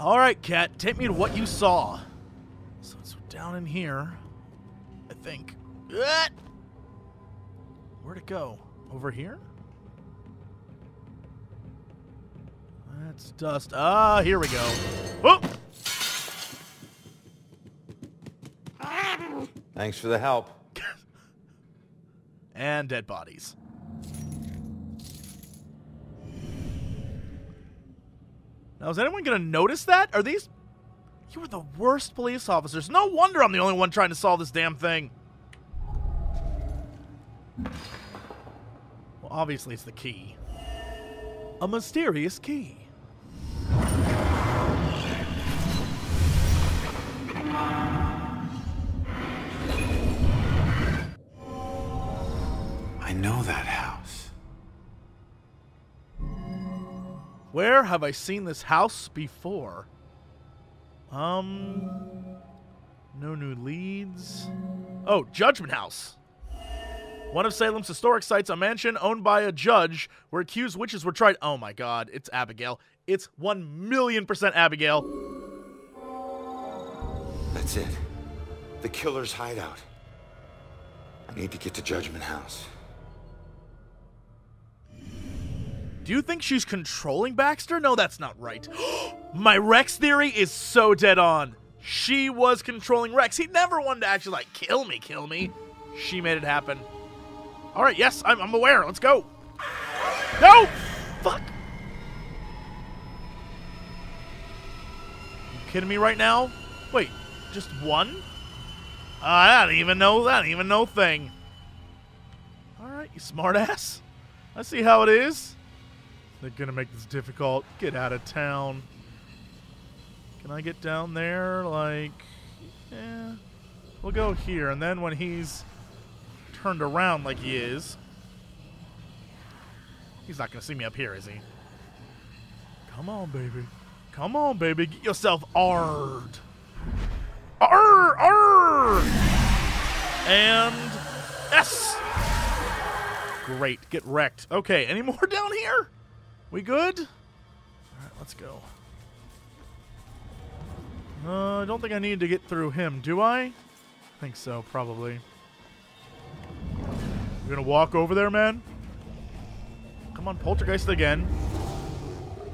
All right, Cat, take me to what you saw. So it's down in here, I think. Where'd it go? Over here? That's dust. Ah, here we go. Oh! Thanks for the help. and dead bodies. Now, is anyone going to notice that? Are these. You are the worst police officers. No wonder I'm the only one trying to solve this damn thing. Well, obviously, it's the key. A mysterious key. Where have I seen this house before? Um. No new leads. Oh, Judgment House. One of Salem's historic sites, a mansion owned by a judge where accused witches were tried. Oh my god, it's Abigail. It's 1 million percent Abigail. That's it. The killer's hideout. I need to get to Judgment House. Do you think she's controlling Baxter? No, that's not right. My Rex theory is so dead on. She was controlling Rex. He never wanted to actually, like, kill me, kill me. She made it happen. All right, yes, I'm, I'm aware. Let's go. No! Fuck. You kidding me right now? Wait, just one? Uh, I don't even know. I don't even know thing. All right, you smartass. I see how it is. They're gonna make this difficult. Get out of town. Can I get down there? Like, yeah. We'll go here, and then when he's turned around like he is, he's not gonna see me up here, is he? Come on, baby. Come on, baby. Get yourself ard. Arr, arr. And yes. Great. Get wrecked. Okay. Any more down here? We good? All right, let's go. Uh, I don't think I need to get through him, do I? I think so, probably. You gonna walk over there, man? Come on, poltergeist again.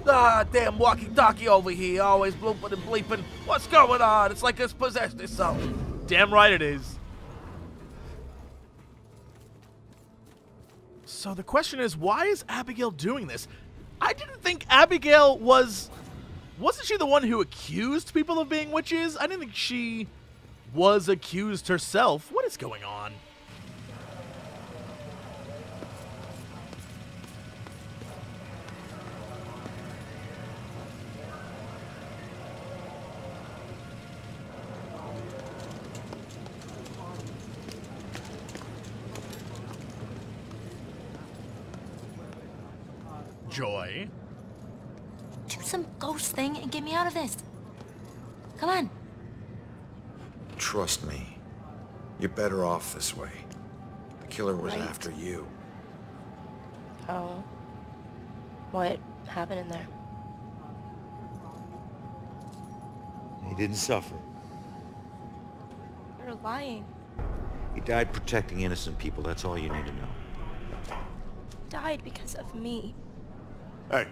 Ah, damn walkie-talkie over here, always blooping and bleeping. What's going on? It's like it's possessed or something. Damn right it is. So the question is, why is Abigail doing this? I didn't think Abigail was. Wasn't she the one who accused people of being witches? I didn't think she was accused herself. What is going on? Joy. Do some ghost thing and get me out of this. Come on. Trust me. You're better off this way. The killer was Right. after you. Oh. What happened in there? He didn't suffer. You're lying. He died protecting innocent people. That's all you need to know. Died because of me. Hey.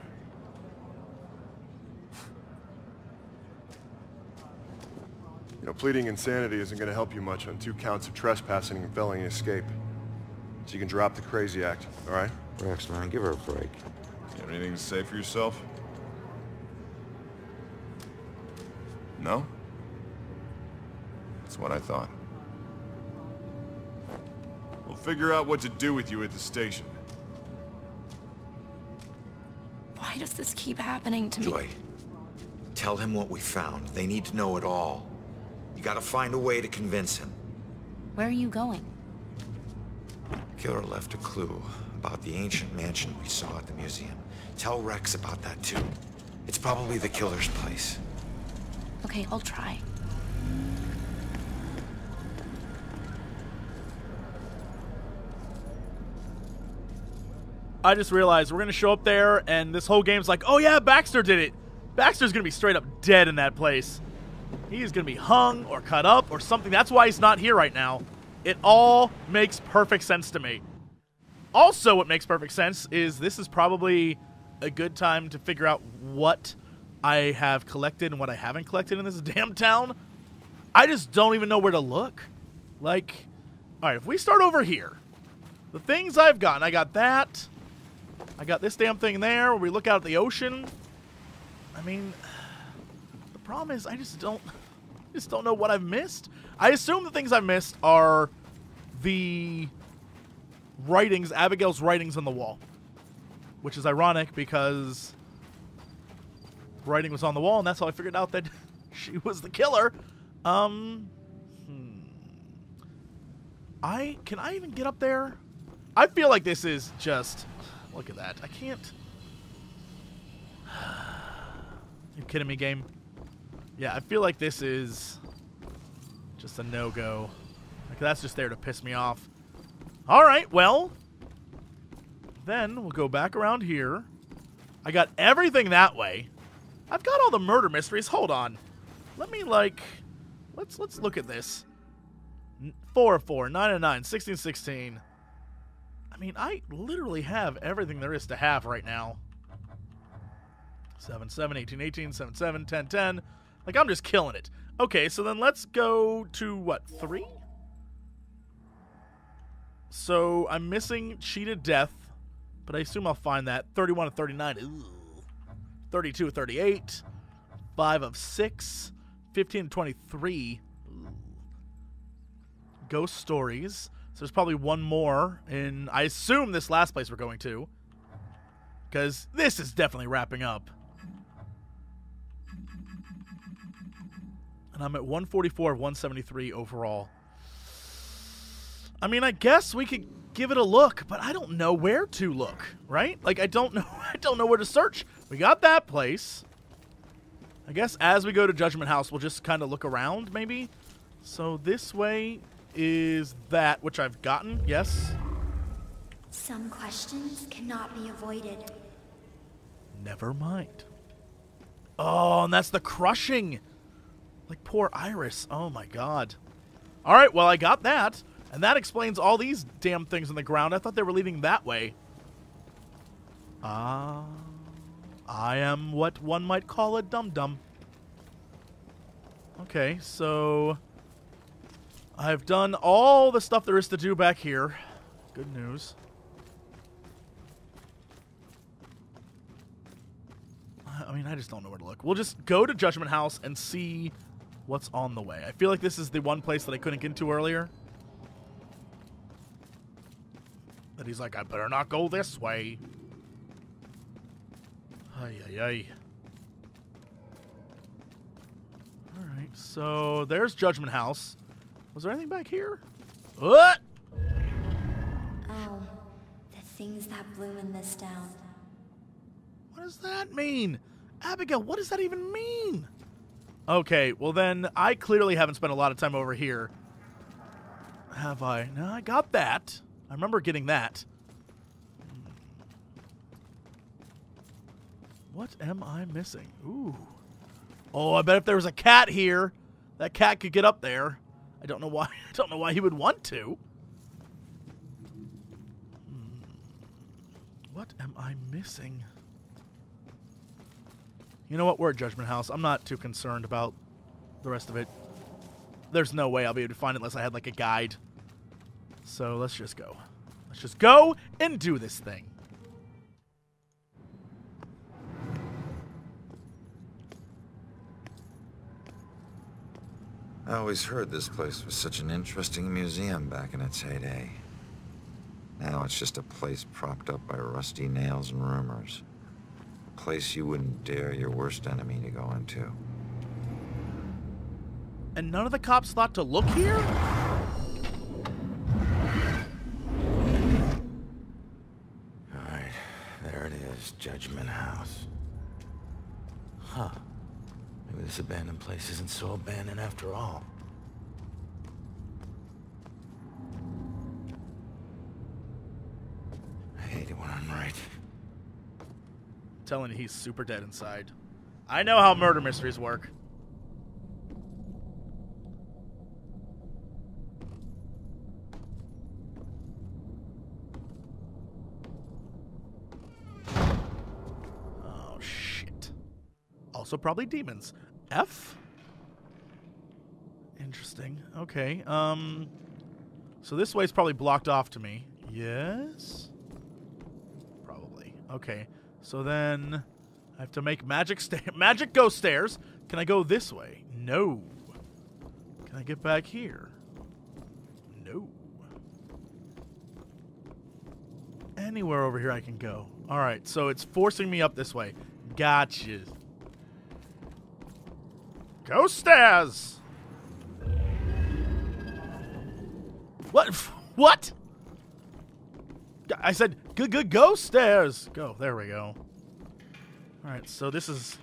You know, pleading insanity isn't going to help you much on two counts of trespassing and felony escape. So you can drop the crazy act, all right? Rex, man, give her a break. You have anything to say for yourself? No? That's what I thought. We'll figure out what to do with you at the station. Why does this keep happening to me? Joy, tell him what we found. They need to know it all. You gotta find a way to convince him. Where are you going? Killer left a clue about the ancient mansion we saw at the museum. Tell Rex about that too. It's probably the killer's place. Okay, I'll try. I just realized we're gonna show up there, and this whole game's like, oh yeah, Baxter did it. Baxter's gonna be straight up dead in that place. He's gonna be hung or cut up or something. That's why he's not here right now. It all makes perfect sense to me. Also, what makes perfect sense is this is probably a good time to figure out what I have collected and what I haven't collected in this damn town. I just don't even know where to look. Like, all right, if we start over here, the things I've gotten, I got that. I got this damn thing there where we look out at the ocean. I mean, the problem is I just don't just don't know what I've missed. I assume the things I missed are the writings, Abigail's writings on the wall. Which is ironic because writing was on the wall and that's how I figured out that she was the killer. Um hmm. I can I even get up there? I feel like this is just look at that. I can't You kidding me, game? Yeah, I feel like this is just a no-go. Like that's just there to piss me off. All right, well, then we'll go back around here. I got everything that way. I've got all the murder mysteries. Hold on. Let me like let's let's look at this. 4 4, 9 and 9, 16 16. I mean, I literally have everything there is to have right now. 7 7, 18 18, 7 7, 10 10. Like, I'm just killing it. Okay, so then let's go to what, 3? So I'm missing Cheetah Death, but I assume I'll find that. 31 to 39. Ooh. 32 to 38. 5 of 6. 15 to 23. Ooh. Ghost Stories. So there's probably one more in, I assume, this last place we're going to. Because this is definitely wrapping up. And I'm at 144 of 173 overall. I mean, I guess we could give it a look, but I don't know where to look, right? Like I don't know I don't know where to search. We got that place. I guess as we go to Judgment House, we'll just kind of look around maybe. So this way is that which I've gotten. Yes. Some questions cannot be avoided. Never mind. Oh, and that's the crushing. Like poor Iris. Oh my god. All right, well I got that. And that explains all these damn things in the ground. I thought they were leading that way. Ah. I am what one might call a dum-dum. Okay, so... I've done all the stuff there is to do back here. Good news. I mean, I just don't know where to look. We'll just go to Judgment House and see what's on the way. I feel like this is the one place that I couldn't get into earlier. That he's like, I better not go this way. Ay, ay, ay. Alright, so there's Judgment House. Was there anything back here? What? Oh, the things that bloom in this town. What does that mean? Abigail, what does that even mean? Okay, well then, I clearly haven't spent a lot of time over here. Have I? No, I got that. I remember getting that. What am I missing? Ooh. Oh, I bet if there was a cat here, that cat could get up there. I don't know why. I don't know why he would want to. Hmm. What am I missing? You know what? We're at Judgment House. I'm not too concerned about the rest of it. There's no way I'll be able to find it unless I had like a guide. So let's just go. Let's just go and do this thing. I always heard this place was such an interesting museum back in its heyday. Now it's just a place propped up by rusty nails and rumors. A place you wouldn't dare your worst enemy to go into. And none of the cops thought to look here? Alright, there it is, Judgment House. Huh. Maybe this abandoned place isn't so abandoned after all. I hate it when I'm right. telling you he's super dead inside. I know how murder mysteries work. Oh, shit. Also, probably demons. F? Interesting. Okay. Um. So this way's probably blocked off to me. Yes? Probably. Okay. So then I have to make magic sta- magic ghost stairs. Can I go this way? No. Can I get back here? No. Anywhere over here I can go. All right. So it's forcing me up this way. Gotcha. Ghost stairs. What? What? I said, good, good, go stairs. Go. There we go. All right, so this is.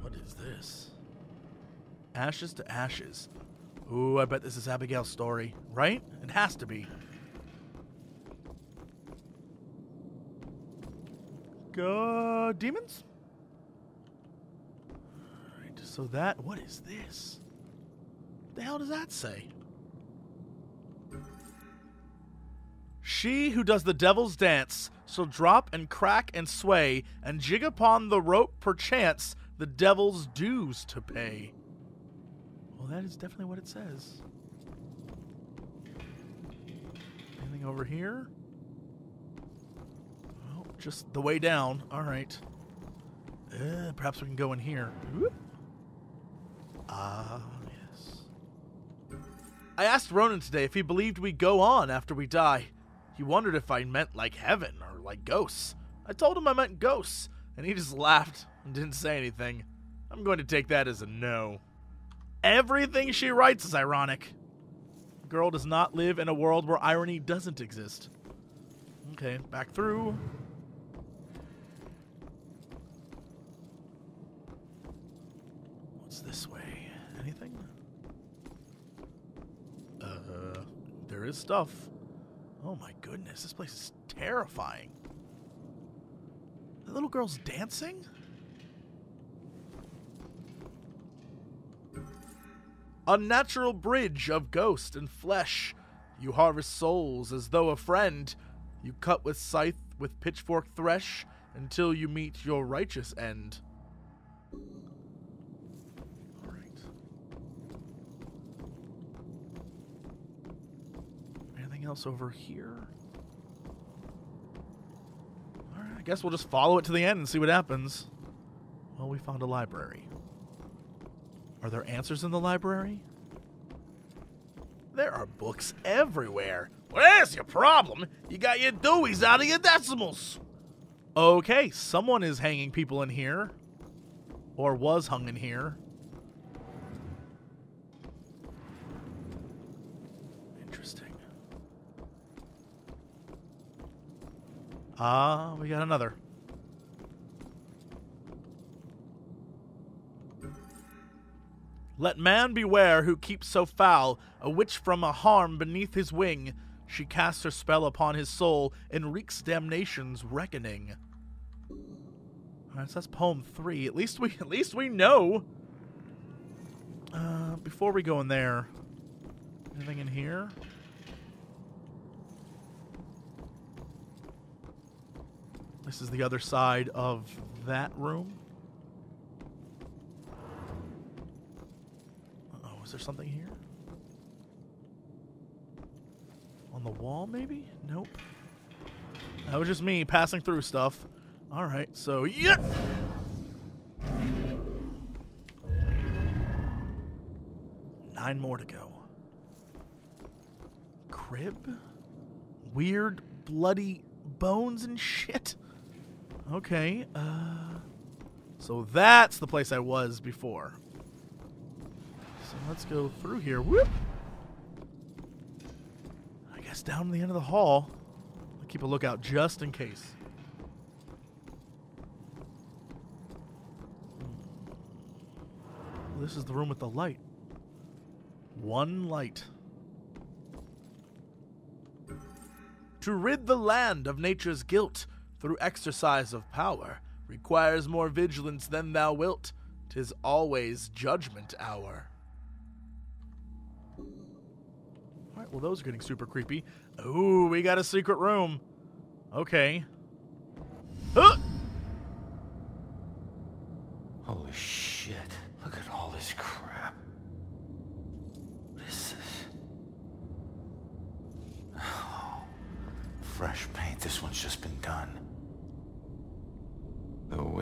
What is this? Ashes to ashes. Ooh, I bet this is Abigail's story, right? It has to be. Go demons. So that. What is this? What the hell does that say? She who does the devil's dance shall drop and crack and sway and jig upon the rope perchance the devil's dues to pay. Well, that is definitely what it says. Anything over here? Oh, just the way down. All right. Uh, perhaps we can go in here. Whoop. Ah, yes. I asked Ronan today if he believed we go on after we die. He wondered if I meant like heaven or like ghosts. I told him I meant ghosts, and he just laughed and didn't say anything. I'm going to take that as a no. Everything she writes is ironic. Girl does not live in a world where irony doesn't exist. Okay, back through. What's this way? Anything? Uh, there is stuff. Oh my goodness, this place is terrifying. The little girl's dancing? Unnatural bridge of ghost and flesh. You harvest souls as though a friend. You cut with scythe, with pitchfork thresh, until you meet your righteous end. Alright. Anything else over here? Alright, I guess we'll just follow it to the end and see what happens. Well, we found a library. Are there answers in the library? There are books everywhere. That's your problem. You got your Deweys out of your decimals. Okay, someone is hanging people in here. Or was hung in here. Interesting. Ah, we got another. Let man beware who keeps so foul a witch from a harm beneath his wing. She casts her spell upon his soul and wreaks damnation's reckoning. Alright, so that's poem three. At least we at least we know. Uh, before we go in there, anything in here? This is the other side of that room. Oh, is there something here? On the wall, maybe? Nope. That was just me passing through stuff. All right, so yeah. Nine more to go. Crib? Weird, bloody bones and shit. Okay, uh. So that's the place I was before. So let's go through here. Whoop! I guess down the end of the hall. I'll keep a lookout just in case. This is the room with the light. One light. To rid the land of nature's guilt through exercise of power, requires more vigilance than thou wilt. Tis always judgment hour. Alright, well, those are getting super creepy. Ooh, we got a secret room. Okay. Huh! Holy shit. Look at all this crap. What is this? Oh, fresh paint. This one's just been done.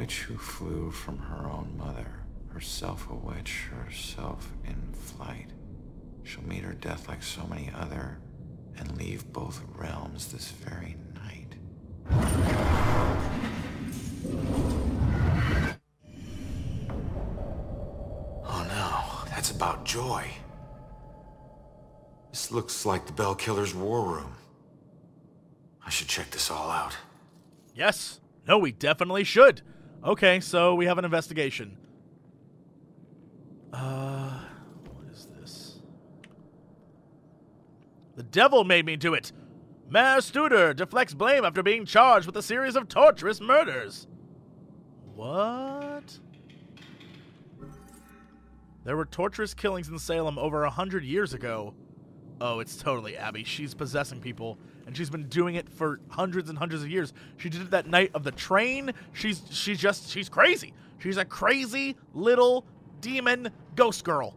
The witch who flew from her own mother, herself a witch, herself in flight, shall meet her death like so many other, and leave both realms this very night. Oh no, that's about Joy. This looks like the Bell Killer's war room. I should check this all out. Yes. No, we definitely should. Okay, so we have an investigation. Uh, what is this? The devil made me do it. Mayor Studer deflects blame after being charged with a series of torturous murders. What? There were torturous killings in Salem over a hundred years ago. Oh, it's totally Abby. She's possessing people, and she's been doing it for hundreds and hundreds of years. She did it that night of the train. She's she's just she's crazy. She's a crazy little demon ghost girl.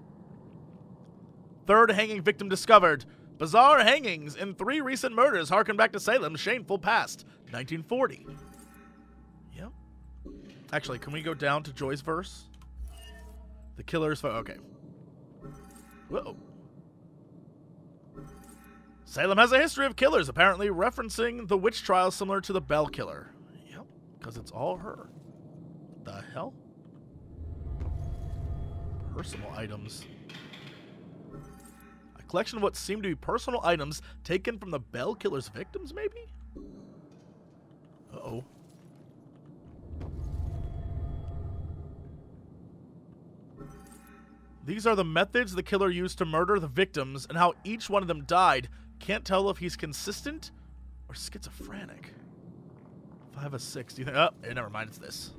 Third hanging victim discovered. Bizarre hangings in three recent murders harken back to Salem's shameful past, 1940. Yep. Actually, can we go down to Joy's verse? The killer's fo- okay. Whoa. Salem has a history of killers, apparently referencing the witch trial similar to the Bell Killer. Yep, because it's all her. The hell? Personal items. A collection of what seem to be personal items taken from the Bell Killer's victims, maybe? Uh oh. These are the methods the killer used to murder the victims and how each one of them died. Can't tell if he's consistent or schizophrenic. Five of six. Do you think? Oh, eh, never mind. It's this.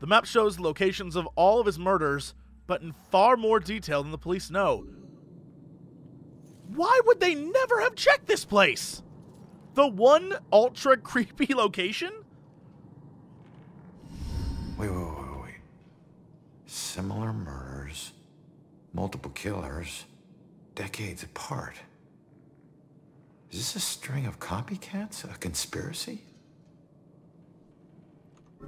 The map shows locations of all of his murders, but in far more detail than the police know. Why would they never have checked this place? The one ultra creepy location? Wait, wait, wait, wait. Similar murders, multiple killers, decades apart. Is this a string of copycats? A conspiracy?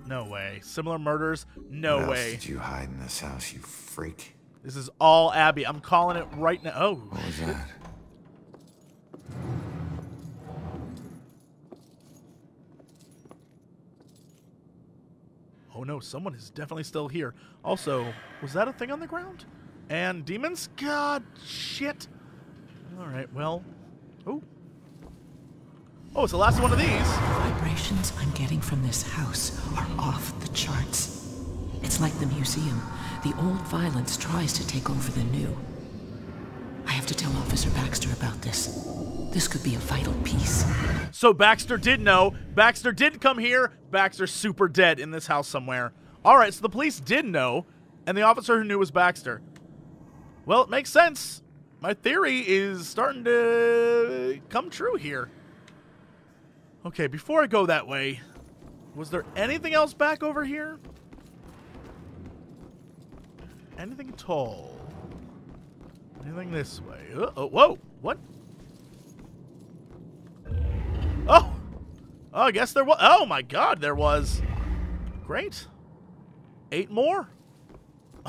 No way. Similar murders? No what way. Else did you hide in this house, you freak? This is all Abby. I'm calling it right now. Oh, What was that? oh no, someone is definitely still here. Also, was that a thing on the ground? And demons? God, shit. All right, well. Oh. Oh, it's the last one of these. vibrations I'm getting from this house are off the charts. It's like the museum. The old violence tries to take over the new. I have to tell Officer Baxter about this. This could be a vital piece. So Baxter did know. Baxter did come here. Baxter's super dead in this house somewhere. All right, so the police did know, and the officer who knew was Baxter. Well, it makes sense. My theory is starting to come true here. Okay, before I go that way, was there anything else back over here? Anything at all? Anything this way? Uh oh, whoa, what? Oh! Oh, I guess there was. Oh my god, there was. Great. Eight more?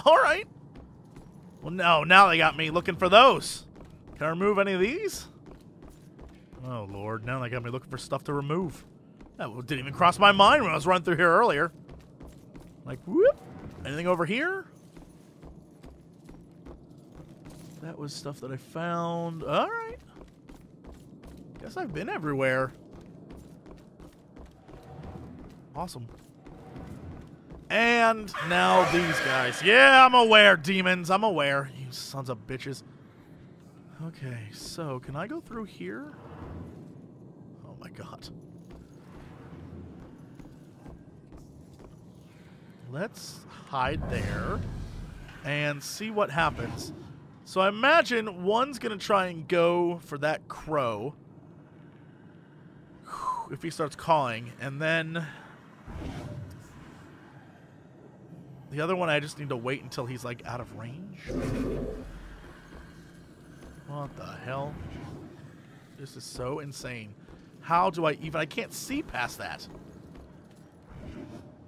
Alright. Well, no, now they got me looking for those. Can I remove any of these? Oh, Lord. Now they got me looking for stuff to remove. That didn't even cross my mind when I was running through here earlier. Like, whoop. Anything over here? That was stuff that I found. Alright. Guess I've been everywhere. Awesome. And now these guys. Yeah, I'm aware, demons. I'm aware. You sons of bitches. Okay, so can I go through here? Oh my god. Let's hide there and see what happens. So I imagine one's going to try and go for that crow if he starts calling, and then the other one I just need to wait until he's like out of range. What the hell? This is so insane. How do I even? I can't see past that.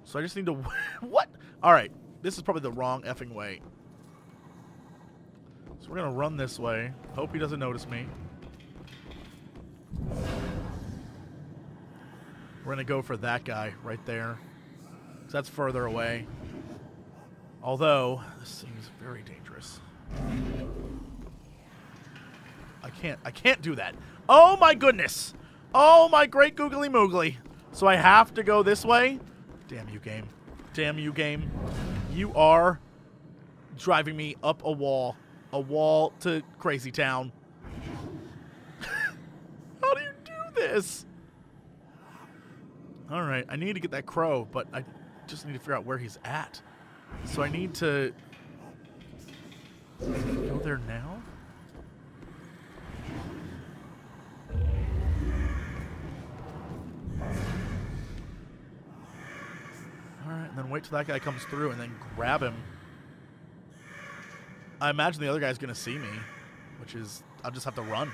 So I just need to. what? All right. This is probably the wrong effing way. So we're gonna run this way. Hope he doesn't notice me. We're gonna go for that guy right there. that's further away. Although this seems very dangerous. I can't. I can't do that. Oh my goodness. Oh my great googly moogly. So I have to go this way. Damn you, game. Damn you, game. You are driving me up a wall. A wall to Crazy Town. How do you do this? All right, I need to get that crow, but I just need to figure out where he's at. So I need to go there now. All right, and then wait till that guy comes through and then grab him. I imagine the other guy's going to see me, which is I'll just have to run.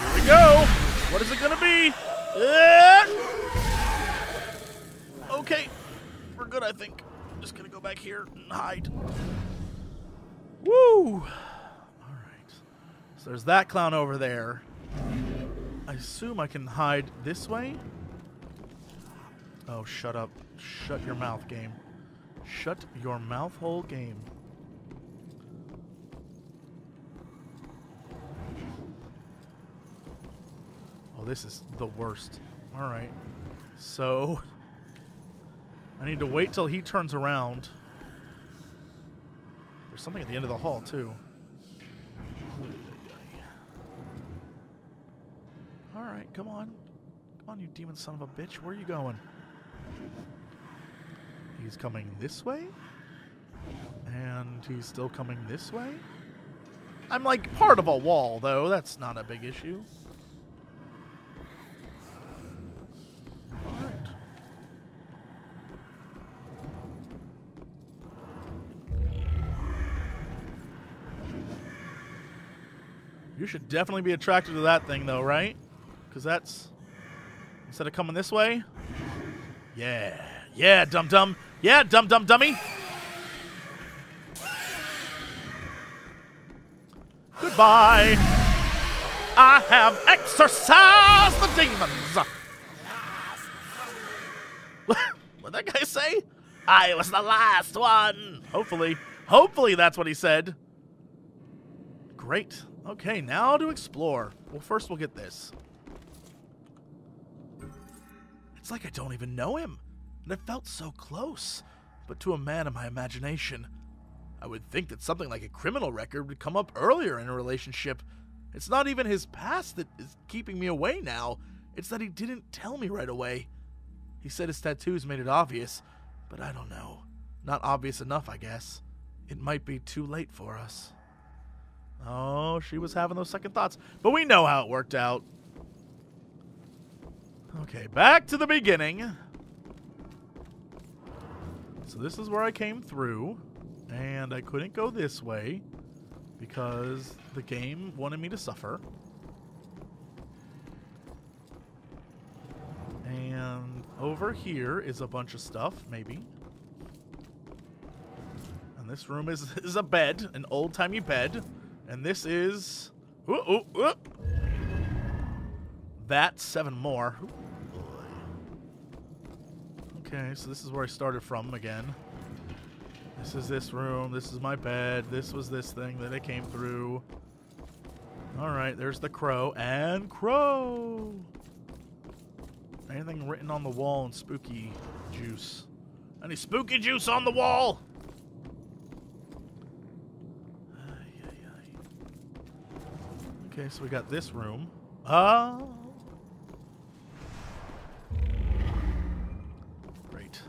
Here we go. Eh. Okay. We're good, I think. I'm Just to go back here and hide. Woo! All right. So there's that clown over there. I assume I can hide this way. Oh, shut up. Shut your mouth, game. Shut your mouth hole, game. Oh, this is the worst. All right. So, I need to wait till he turns around. There's something at the end of the hall, too. All right, come on. Come on, you demon son of a bitch. Where are you going? He's coming this way? And he's still coming this way? I'm like part of a wall, though. That's not a big issue. You should definitely be attracted to that thing, though, right? Because that's instead of coming this way. Yeah, yeah, dum dum. Yeah, dum dum dummy. Goodbye. I have exorcised the demons. what did that guy say? I was the last one. Hopefully, hopefully that's what he said. Great. Okay, now to explore. Well, first we'll get this. It's like I don't even know him, and it felt so close. But to a man of my imagination, I would think that something like a criminal record would come up earlier in a relationship. It's not even his past that is keeping me away now, it's that he didn't tell me right away. He said his tattoos made it obvious, but I don't know. Not obvious enough, I guess. It might be too late for us. Oh, she was having those second thoughts. But we know how it worked out. Okay, back to the beginning. So this is where I came through, and I couldn't go this way because the game wanted me to suffer. And over here is a bunch of stuff, maybe. And this room is, is a bed, an old-timey bed. And this is... Ooh, ooh, ooh. Seven more. Okay, so this is where I started from again. This is this room. This is my bed. This was this thing that I came through. All right, there's the crow. And crow! Anything written on the wall in spooky juice? Any spooky juice on the wall? Ay, ay, ay. Okay, so we got this room. Oh. Great.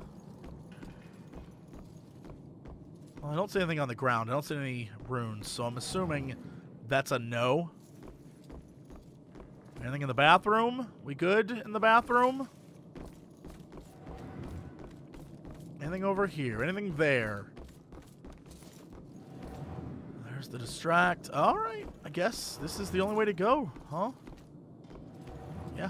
Well, I don't see anything on the ground. I don't see any runes, so I'm assuming that's a no. Anything in the bathroom? We good in the bathroom? Anything over here? Anything there? There's the distract. All right. Guess this is the only way to go, huh? Yeah.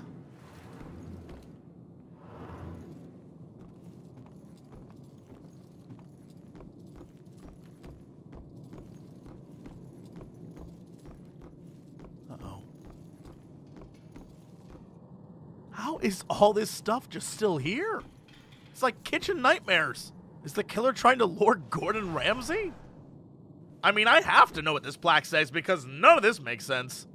Uh-oh. How is all this stuff just still here? It's like kitchen nightmares. Is the killer trying to lure Gordon Ramsay? I mean, I have to know what this plaque says because none of this makes sense.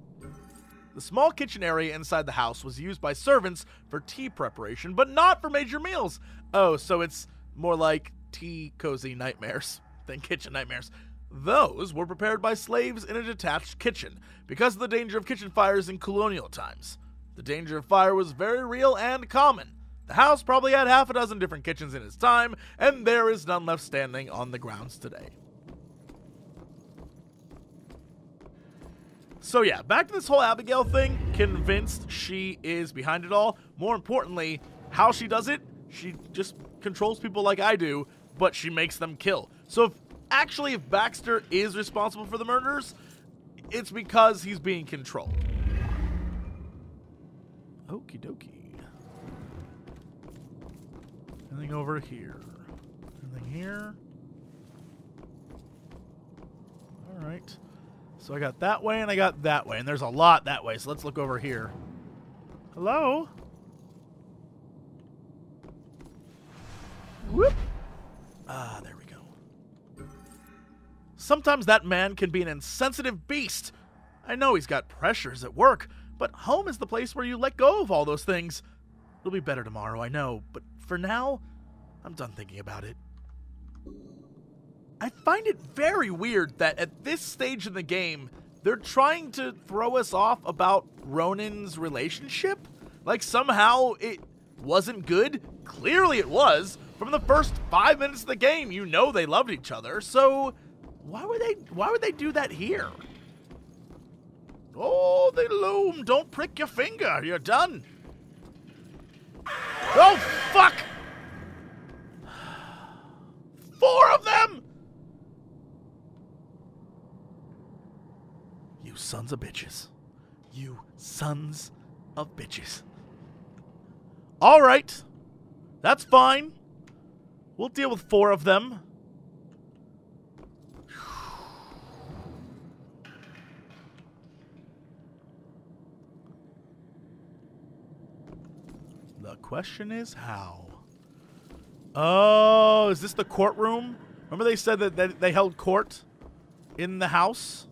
The small kitchen area inside the house was used by servants for tea preparation, but not for major meals. Oh, so it's more like tea cozy nightmares than kitchen nightmares. Those were prepared by slaves in a detached kitchen because of the danger of kitchen fires in colonial times. The danger of fire was very real and common. The house probably had half a dozen different kitchens in its time, and there is none left standing on the grounds today. So yeah, back to this whole Abigail thing. Convinced she is behind it all. More importantly, how she does it, she just controls people like I do, but she makes them kill. So if actually if Baxter is responsible for the murders, it's because he's being controlled. Okie dokie. Anything over here? Anything here? Alright. So I got that way and I got that way, and there's a lot that way, so let's look over here. Hello? Whoop! Ah, there we go. Sometimes that man can be an insensitive beast. I know he's got pressures at work, but home is the place where you let go of all those things. It'll be better tomorrow, I know, but for now, I'm done thinking about it. I find it very weird that at this stage in the game, they're trying to throw us off about Ronan's relationship. Like somehow it wasn't good. Clearly it was. From the first five minutes of the game, you know they loved each other. So why would they why would they do that here? Oh, they loom. Don't prick your finger. You're done. Oh, fuck! Four of them! Sons of bitches. You sons of bitches. All right. That's fine. We'll deal with four of them. The question is how. Oh, is this the courtroom? Remember they said that they held court in the house?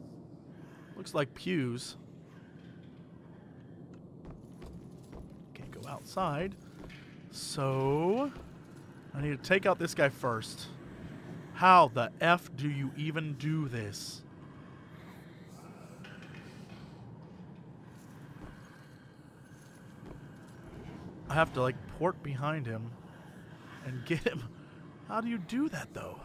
Looks like pews. Can't go outside. So, I need to take out this guy first. How the F do you even do this? I have to, like, port behind him and get him. How do you do that, though?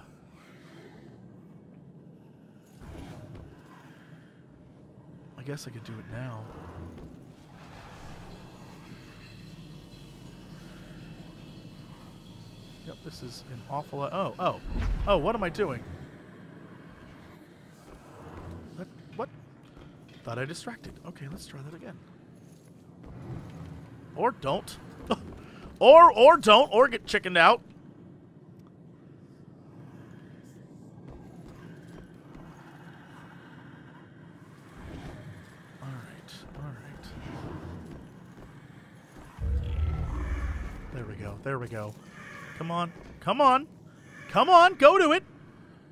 I guess I could do it now. Yep, this is an awful lot. Oh, oh, oh, what am I doing? What? What? Thought I distracted. Okay, let's try that again. Or don't. or, or don't, or get chickened out. There we go. Come on. Come on. Come on. Go to it.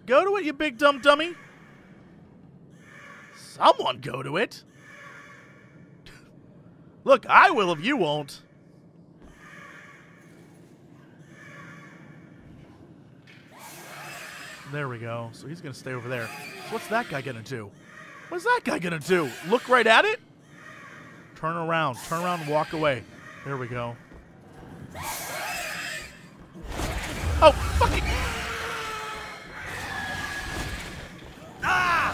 Go to it, you big dumb dummy. Someone go to it. Look, I will if you won't. There we go. So he's going to stay over there. So what's that guy going to do? What's that guy going to do? Look right at it? Turn around. Turn around walk away. There we go. Oh, fucking... Ah!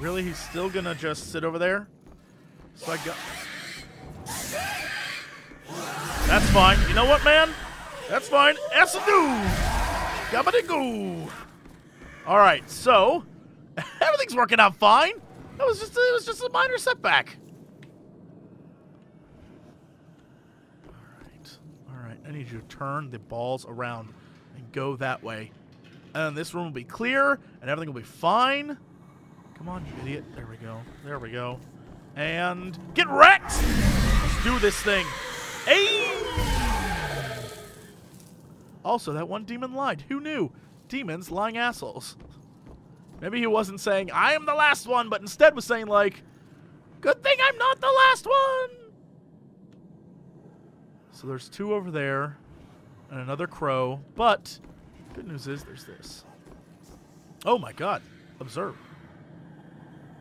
Really? He's still gonna just sit over there? So I got... That's fine. You know what, man? That's fine. Essadoo! Gabadoo! Alright, so... Everything's working out fine. That was just it was just a minor setback. Alright. Alright. I need you to turn the balls around and go that way. And this room will be clear and everything will be fine. Come on, you idiot. There we go. There we go. And get wrecked! Let's do this thing. Hey! Also, that one demon lied. Who knew? Demons lying assholes. Maybe he wasn't saying, I am the last one, but instead was saying, like, good thing I'm not the last one! So there's two over there, and another crow, but good news is there's this. Oh my god. Observe.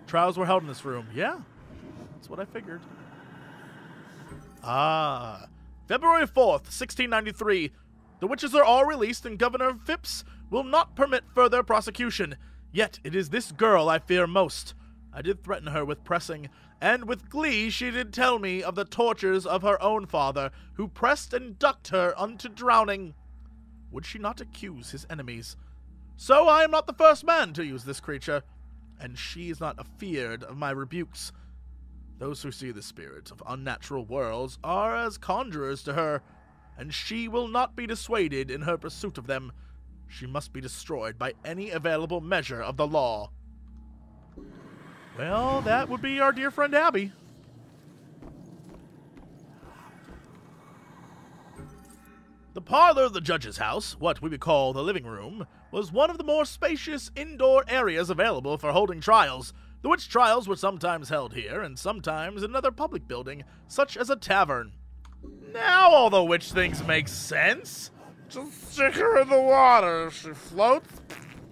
Trials were held in this room. Yeah, that's what I figured. Ah. February 4th, 1693. The witches are all released, and Governor Phipps will not permit further prosecution. Yet it is this girl I fear most. I did threaten her with pressing, and with glee she did tell me of the tortures of her own father, who pressed and ducked her unto drowning. Would she not accuse his enemies? So I am not the first man to use this creature, and she is not afeared of my rebukes. Those who see the spirits of unnatural worlds are as conjurers to her, and she will not be dissuaded in her pursuit of them. She must be destroyed by any available measure of the law. Well, that would be our dear friend Abby. The parlor of the judge's house, what we would call the living room, was one of the more spacious indoor areas available for holding trials, the which trials were sometimes held here and sometimes in another public building, such as a tavern. Now all the witch things make sense. Just stick her in the water. If she floats,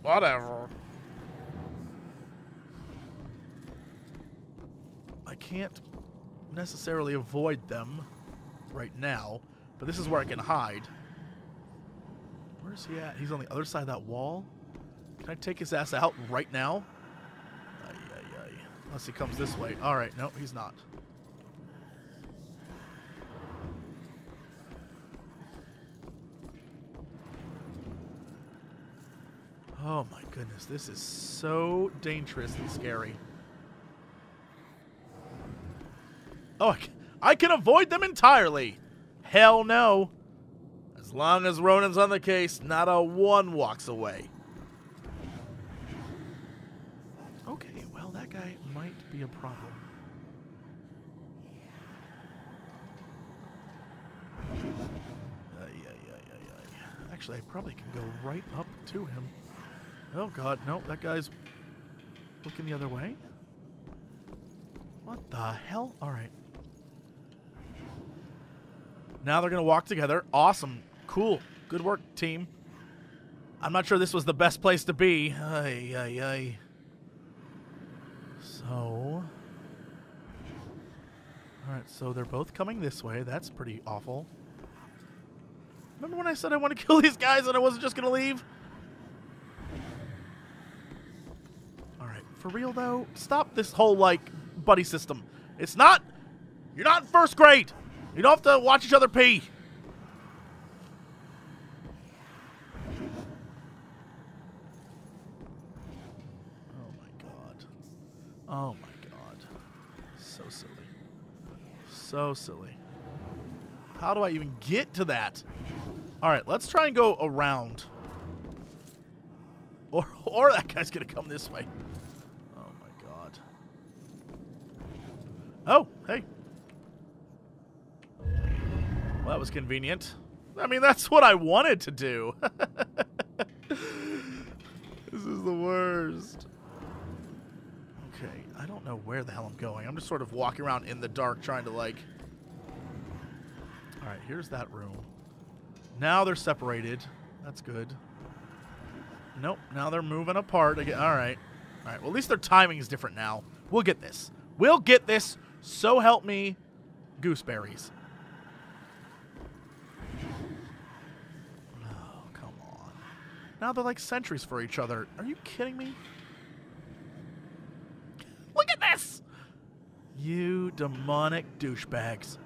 whatever. I can't necessarily avoid them right now, but this is where I can hide. Where's he at? He's on the other side of that wall. Can I take his ass out right now? Ay, ay, ay. Unless he comes this way. All right, no, he's not. Oh my goodness, this is so dangerous and scary. Oh, I can, avoid them entirely. Hell no. As long as Ronan's on the case, not a one walks away. Okay, well, that guy might be a problem. Actually, I probably can go right up to him. Oh god, no, that guy's looking the other way. What the hell? Alright. Now they're gonna walk together. Awesome. Cool. Good work, team. I'm not sure this was the best place to be. Ay, ay, ay. So. Alright, so they're both coming this way. That's pretty awful. Remember when I said I want to kill these guys and I wasn't just gonna leave? Alright, for real though, stop this whole, like, buddy system. It's not. You're not in first grade. You don't have to watch each other pee. Oh my god. Oh my god. So silly. So silly. How do I even get to that? Alright, let's try and go around. Or, or that guy's gonna come this way. Oh my god. Oh, hey. Well, that was convenient. I mean, that's what I wanted to do. this is the worst. Okay, I don't know where the hell I'm going. I'm just sort of walking around in the dark trying to like. All right, here's that room. Now they're separated. That's good. Nope, now they're moving apart again. All right. All right, well, at least their timing is different now. We'll get this. We'll get this. So help me, gooseberries. Oh, come on. Now they're like sentries for each other. Are you kidding me? Look at this! You demonic douchebags.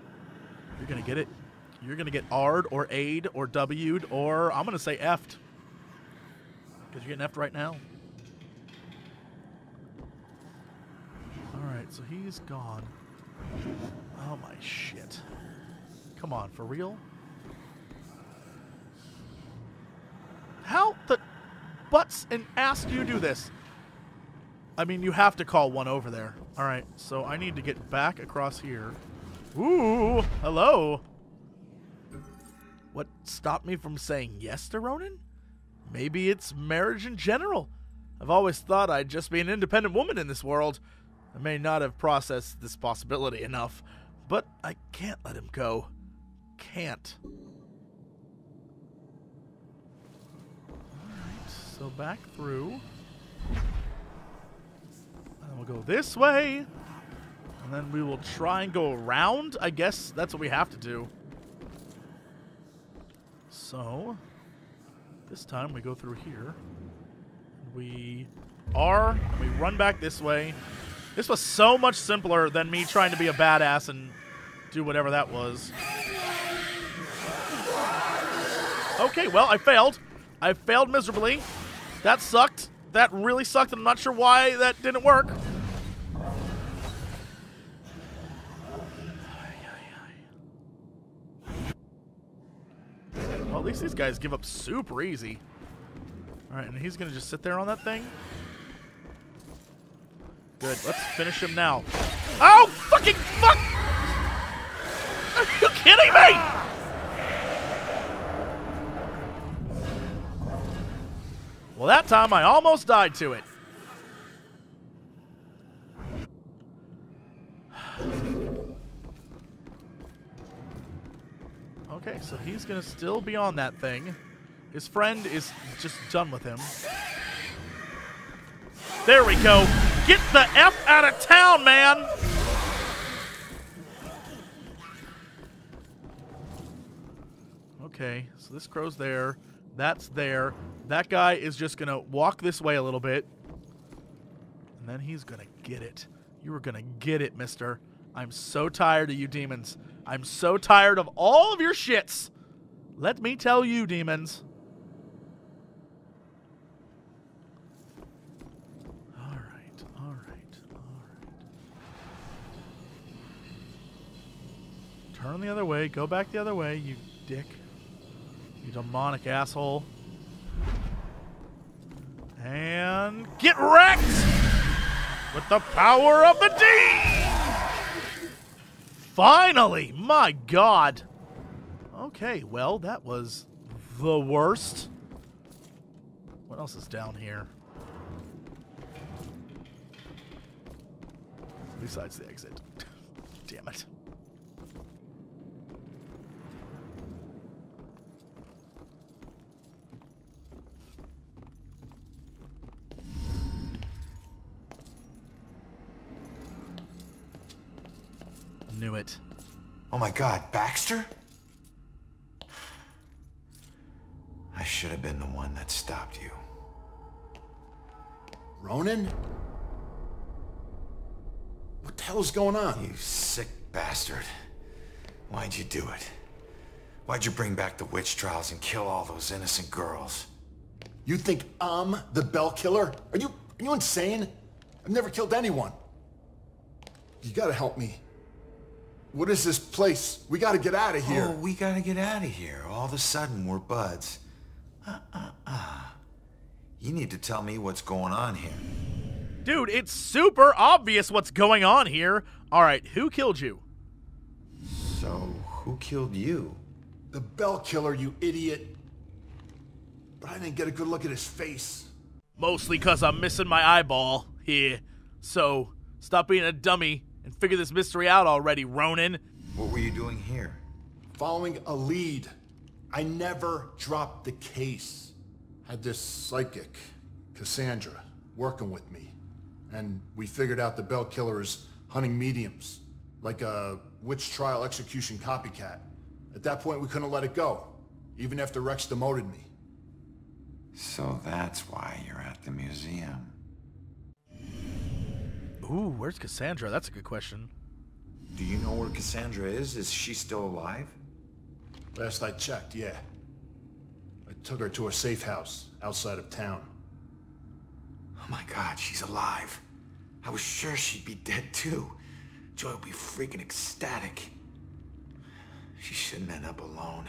You're gonna get it. You're gonna get R'd or A'd or W'd or I'm gonna say F'd. Because you're getting F'd right now. Alright, so he's gone. Oh my shit. Come on, for real? How the butts and ass do you do this? I mean, you have to call one over there. All right, so I need to get back across here. Ooh, hello. What stopped me from saying yes to Ronan? Maybe it's marriage in general. I've always thought I'd just be an independent woman in this world. I may not have processed this possibility enough, but I can't let him go. Can't. Alright, so back through. And we'll go this way. And then we will try and go around. I guess that's what we have to do. So, this time we go through here. We are, we run back this way. This was so much simpler than me trying to be a badass and do whatever that was. Okay, well, I failed. I failed miserably. That sucked. That really sucked. I'm not sure why that didn't work. Well, at least these guys give up super easy. All right, and he's going to just sit there on that thing. Good. Let's finish him now. Oh, fucking fuck! Are you kidding me? Well, that time I almost died to it. Okay, so he's going to still be on that thing. His friend is just done with him. There we go. Get the F out of town, man! Okay, so this crow's there. That's there. That guy is just going to walk this way a little bit. And then he's going to get it. You are going to get it, mister. I'm so tired of you demons. I'm so tired of all of your shits. Let me tell you, demons. All right, all right, all right. Turn the other way. Go back the other way, you dick. You demonic asshole. And get wrecked with the power of the D! Finally! My god! Okay, well, that was the worst. What else is down here? Besides the exit. Damn it. Knew it. Oh my god, Baxter? I should have been the one that stopped you. Ronan? What the hell's going on? You sick bastard. Why'd you do it? Why'd you bring back the witch trials and kill all those innocent girls? You think I'm the Bell Killer? Are you, are you insane? I've never killed anyone. You gotta help me. What is this place? We gotta get out of here. Oh, we gotta get out of here. All of a sudden, we're buds. Uh-uh-uh. You need to tell me what's going on here. Dude, it's super obvious what's going on here. All right, who killed you? So, who killed you? The Bell Killer, you idiot. But I didn't get a good look at his face. Mostly because I'm missing my eyeball. Here. So, stop being a dummy and figure this mystery out already, Ronan. What were you doing here? Following a lead. I never dropped the case. Had this psychic, Cassandra, working with me. And we figured out the Bell Killer is hunting mediums, like a witch trial execution copycat. At that point, we couldn't let it go, even after Rex demoted me. So that's why you're at the museum. Ooh, where's Cassandra? That's a good question. Do you know where Cassandra is? Is she still alive? Last I checked, yeah. I took her to a safe house outside of town. Oh my god, she's alive. I was sure she'd be dead too. Joy will be freaking ecstatic. She shouldn't end up alone.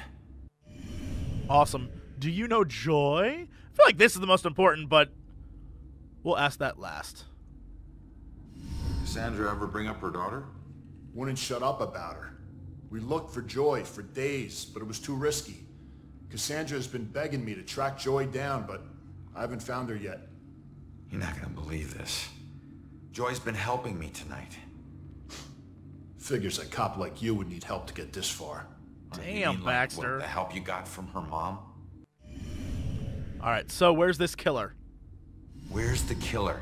Awesome. Do you know Joy? I feel like this is the most important, but we'll ask that last. Cassandra ever bring up her daughter? Wouldn't shut up about her. We looked for Joy for days, but it was too risky. Cassandra has been begging me to track Joy down, but I haven't found her yet. You're not gonna believe this. Joy's been helping me tonight. Figures a cop like you would need help to get this far. You Damn, mean, like, Baxter. what, the help you got from her mom? All right, so where's this killer? Where's the killer?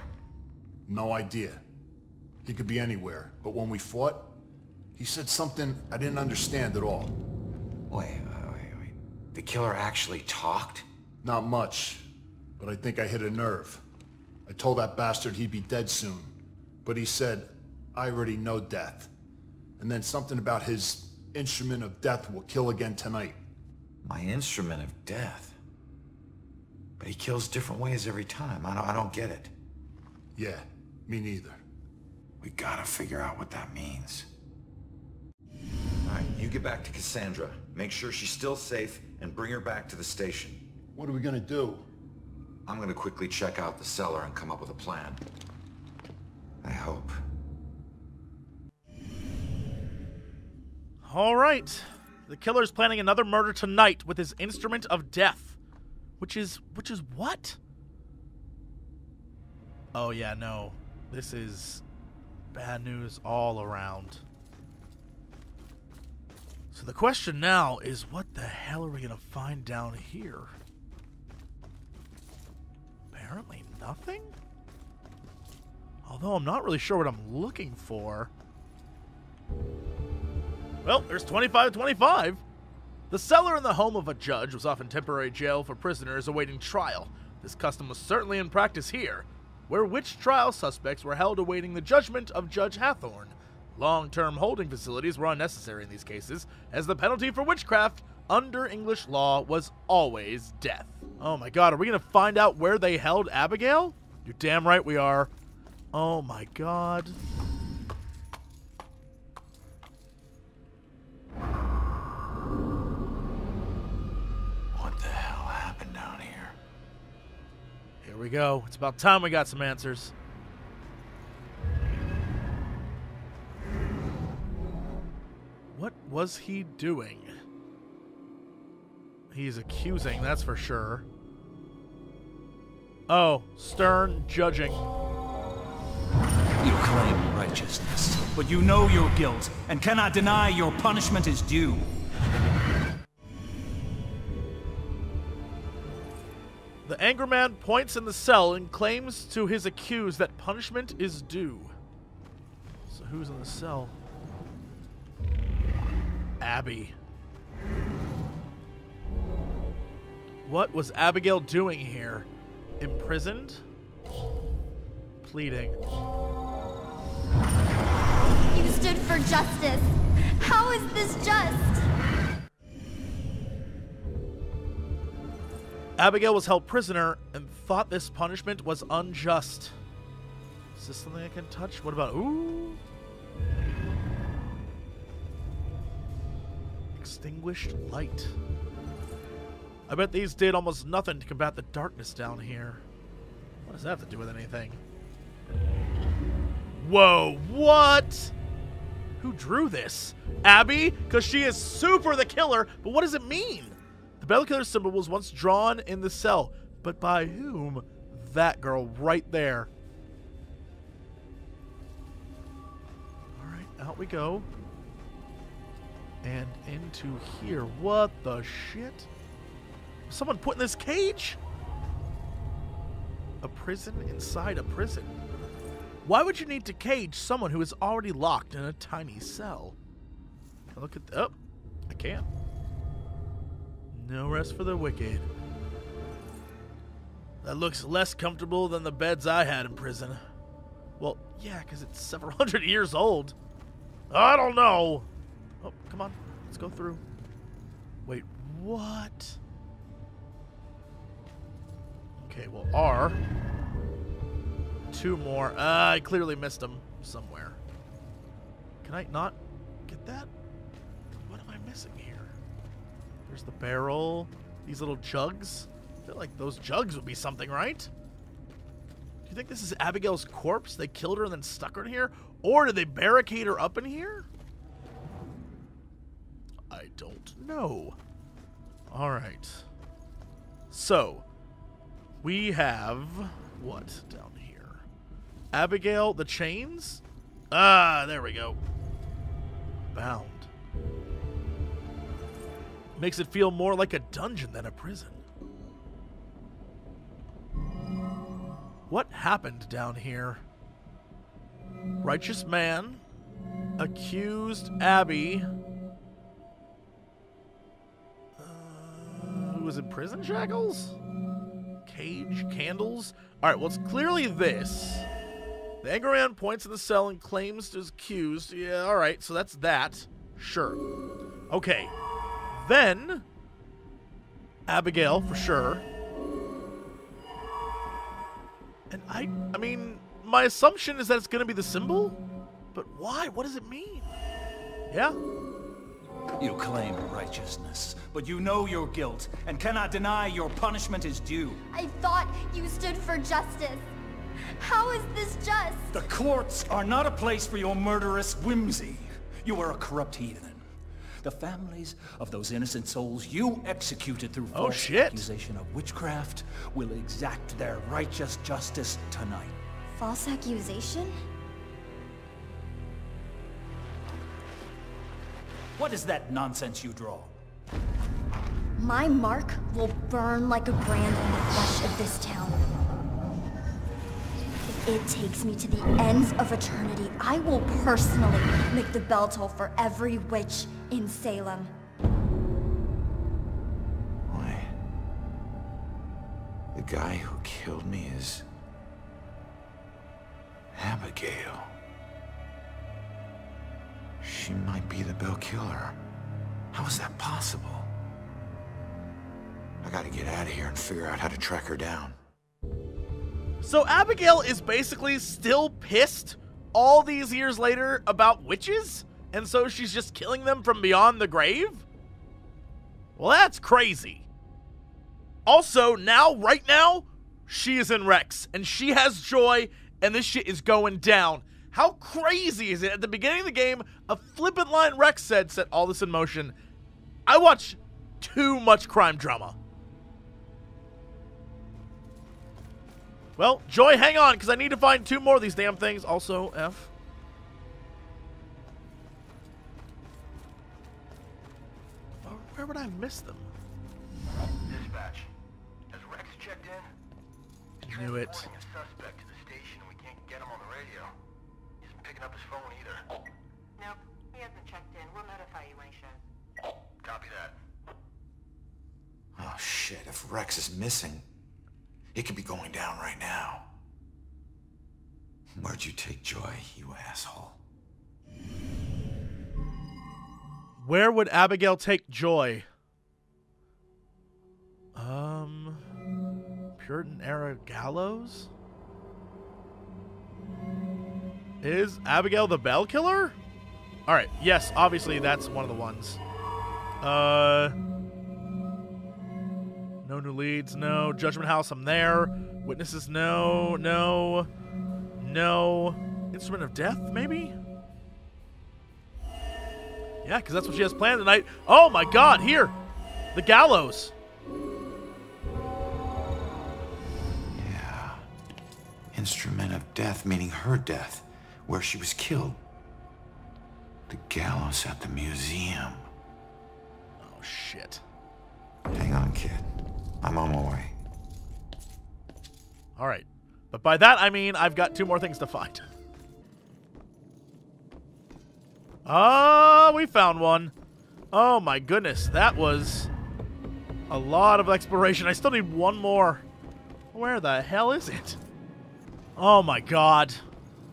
No idea. He could be anywhere, but when we fought, he said something I didn't understand at all. Wait, wait, wait, wait. The killer actually talked? Not much, but I think I hit a nerve. I told that bastard he'd be dead soon, but he said, I already know death. And then something about his instrument of death will kill again tonight. My instrument of death. But he kills different ways every time. I don't, I don't get it. Yeah, me neither. We gotta figure out what that means. Alright, you get back to Cassandra. Make sure she's still safe and bring her back to the station. What are we gonna do? I'm gonna quickly check out the cellar and come up with a plan. I hope. All right. The killer's planning another murder tonight with his instrument of death. Which is which is what? Oh yeah, no. This is bad news all around. So the question now is what the hell are we going to find down here? Apparently nothing? Although I'm not really sure what I'm looking for. Well, there's 25 25. The cellar in the home of a judge was often temporary jail for prisoners awaiting trial. This custom was certainly in practice here, where witch trial suspects were held awaiting the judgment of Judge Hathorne. Long term holding facilities were unnecessary in these cases, as the penalty for witchcraft under English law was always death. Oh my god, are we gonna find out where they held Abigail? You're damn right we are. Oh my god. Here we go. It's about time we got some answers. What was he doing? He's accusing, that's for sure. Oh, stern judging. You claim righteousness, but you know your guilt and cannot deny your punishment is due. The angry man points in the cell and claims to his accused that punishment is due. So who's in the cell? Abby. What was Abigail doing here? Imprisoned? Pleading. You stood for justice. How is this just? Abigail was held prisoner and thought this punishment was unjust. Is this something I can touch? What about. Ooh! Extinguished light. I bet these did almost nothing to combat the darkness down here. What does that have to do with anything? Whoa, what? Who drew this? Abby? Because she is super the killer, but what does it mean? The Bell Killer symbol was once drawn in the cell, but by whom? That girl right there. Alright, out we go. And into here. What the shit? Someone put in this cage? A prison inside a prison. Why would you need to cage someone who is already locked in a tiny cell? Look at the, oh, I can't. No rest for the wicked. That looks less comfortable than the beds I had in prison. Well, yeah, because it's several hundred years old. I don't know. Oh, come on. Let's go through. Wait, what? Okay, well, R. Two more. Uh, I clearly missed them somewhere. Can I not get that? What am I missing here? There's the barrel. These little jugs. I feel like those jugs would be something, right? Do you think this is Abigail's corpse? They killed her and then stuck her in here? Or did they barricade her up in here? I don't know. All right. So, we have what down here? Abigail, the chains? Ah, there we go. Bound. Makes it feel more like a dungeon than a prison. What happened down here? Righteous man accused Abby. Uh, who was in prison shackles? Cage? Candles? Alright, well, it's clearly this. The angry man points in the cell and claims to accused. Yeah, alright, so that's that. Sure. Okay. Then, Abigail, for sure. And I, I mean, my assumption is that it's going to be the symbol, but why? What does it mean? Yeah? You claim righteousness, but you know your guilt and cannot deny your punishment is due. I thought you stood for justice. How is this just? The courts are not a place for your murderous whimsy. You are a corrupt heathen. The families of those innocent souls you executed through Oh, false shit. accusation of witchcraft will exact their righteous justice tonight. False accusation? What is that nonsense you draw? My mark will burn like a brand in the flesh of this town. It takes me to the ends of eternity, I will personally make the bell toll for every witch in Salem. Why? The guy who killed me is... Abigail. She might be the Bell Killer. How is that possible? I gotta get out of here and figure out how to track her down. So Abigail is basically still pissed all these years later about witches? And so she's just killing them from beyond the grave? Well, that's crazy. Also, now, right now, she is in Rex and she has joy and this shit is going down. How crazy is it? At the beginning of the game, a flippant line Rex said set all this in motion. I watch too much crime drama. Well, Joy, hang on, because I need to find two more of these damn things. Also, F. Where- Where would I miss them? Dispatch. Has Rex checked in? Knew it. Suspect to the station and we can't get him on the radio. He isn't picking up his phone either. Nope, he hasn't checked in. We'll notify you when he shows. Copy that. Oh shit, if Rex is missing, it could be going down right now. Where'd you take Joy, you asshole? Where would Abigail take Joy? Um, Puritan era gallows? Is Abigail the bell killer? All right. Yes, obviously that's one of the ones. Uh, no new leads. No Judgment House. I'm there. Witnesses. No. No. No. Instrument of Death. Maybe. Yeah, because that's what she has planned tonight. Oh my God! Here, the gallows. Yeah. Instrument of death, meaning her death, where she was killed. The gallows at the museum. Oh, shit. Hang on, kid. I'm on my way. All right. But by that, I mean I've got two more things to find. Ah, we found one. Oh my goodness, that was a lot of exploration. I still need one more. Where the hell is it? Oh my god.